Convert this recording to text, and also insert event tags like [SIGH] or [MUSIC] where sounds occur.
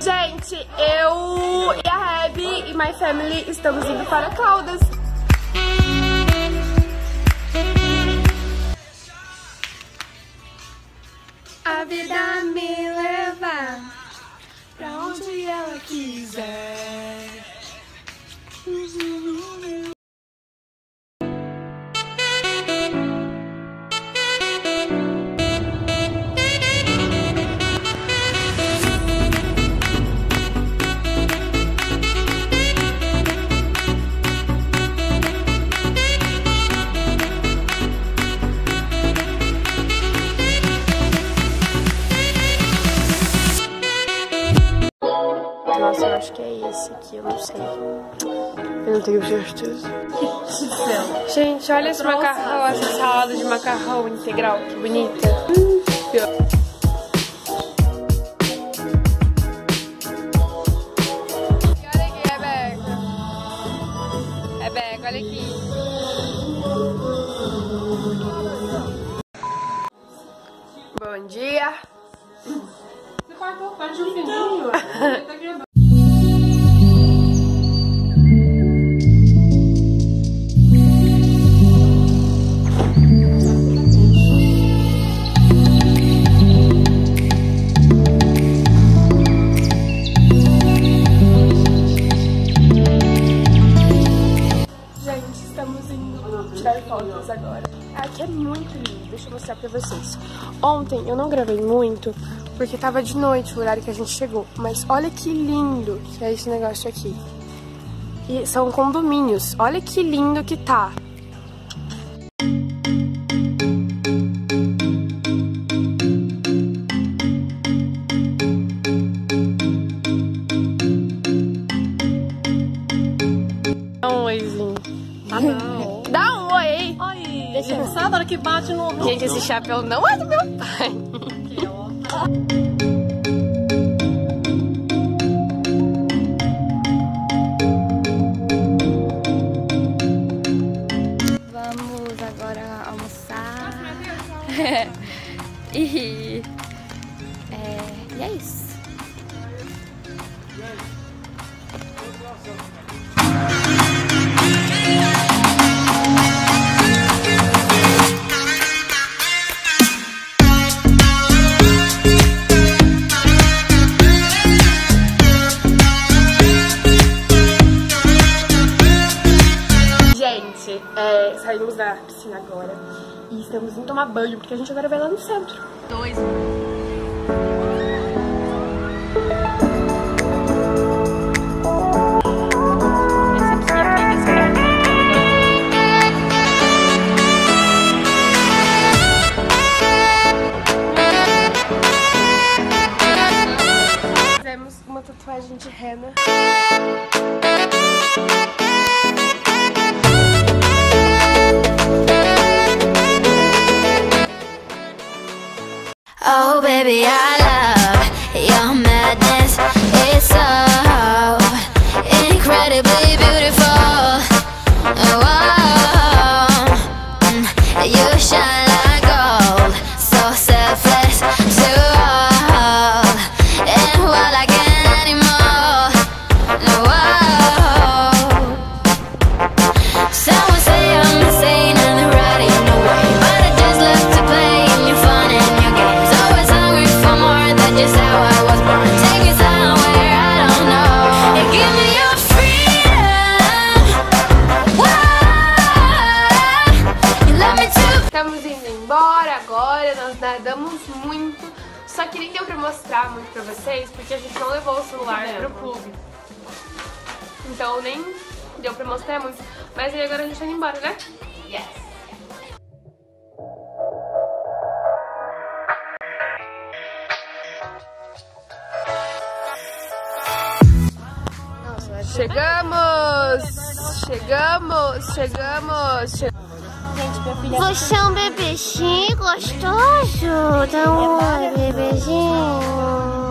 Gente, eu e a Abby e my family estamos indo para Caldas. A vida me leva pra onde ela quiser. Nossa, que é esse aqui, eu não sei. Eu não tenho certeza. Gente, olha esse macarrão, essa salada de macarrão integral, que bonita. Hum, Olha aqui, Rebeca. Rebeca, olha aqui. Bom dia. Gente, [LAUGHS] tirar fotos agora. Aqui é muito lindo, deixa eu mostrar pra vocês. Ontem eu não gravei muito, porque tava de noite o horário que a gente chegou. Mas olha que lindo que é esse negócio aqui. E são condomínios, olha que lindo que tá. Um oizinho. Ah, não. Dá um oi! Oi, sabe a hora que bate no... Gente, esse chapéu não é do meu pai. Vamos agora almoçar. [LAUGHS] e, é, e é isso. Saímos da piscina agora e estamos indo tomar banho, porque a gente agora vai lá no centro. Dois. Fizemos uma tatuagem de rena. Baby, I nós nadamos muito. Só que nem deu pra mostrar muito pra vocês, porque a gente não levou o celular pro clube. Então nem deu pra mostrar muito. Mas aí agora a gente tá indo embora, né? Yes. Chegamos! Chegamos! Chegamos! che- você é um bebezinho gostoso. Dá bebezinho.